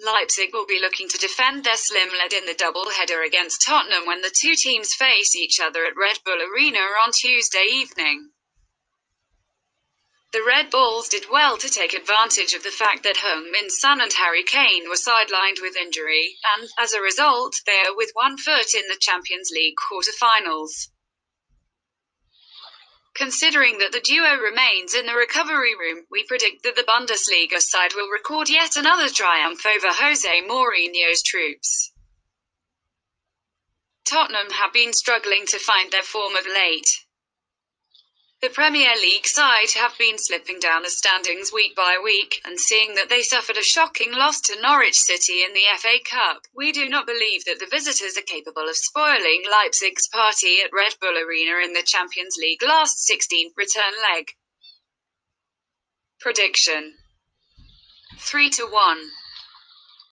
Leipzig will be looking to defend their slim lead in the double-header against Tottenham when the two teams face each other at Red Bull Arena on Tuesday evening. The Red Bulls did well to take advantage of the fact that Heung-min Son and Harry Kane were sidelined with injury, and, as a result, they are with one foot in the Champions League quarter-finals. Considering that the duo remains in the recovery room, we predict that the Bundesliga side will record yet another triumph over Jose Mourinho's troops. Tottenham have been struggling to find their form of late. The Premier League side have been slipping down the standings week by week, and seeing that they suffered a shocking loss to Norwich City in the FA Cup, we do not believe that the visitors are capable of spoiling Leipzig's party at Red Bull Arena in the Champions League last 16 return leg. Prediction. 3 to 1